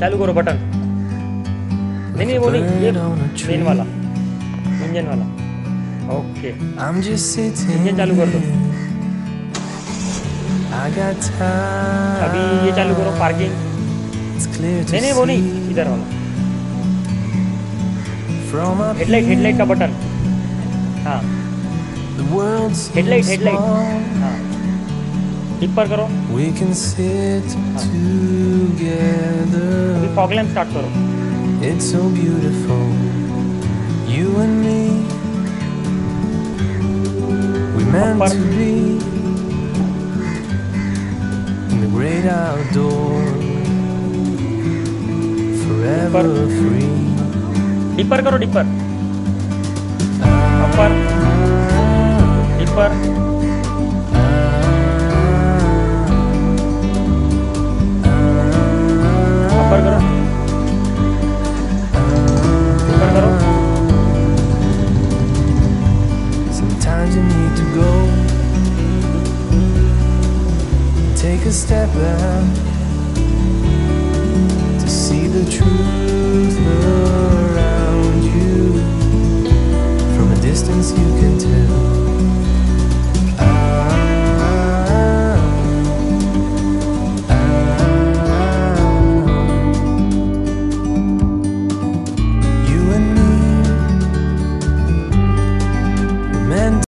चालू करो बटन। नहीं नहीं वो नहीं ये ट्रेन वाला इंजन वाला। ओके इंजन चालू कर दो। अभी ये चालू करो पार्किंग नहीं नहीं वो नहीं इधर वाला। हेडलाइट हेडलाइट का बटन हाँ। हेडलाइट हेडलाइट हाँ। टिप्पर करो। We can sit हाँ. It's so beautiful you and me. We meant to be in the great outdoor. Forever free. Dipper કરો dipper upper deeper. Sometimes you need to go. Take a step back to see the truth around you. From a distance, you can tell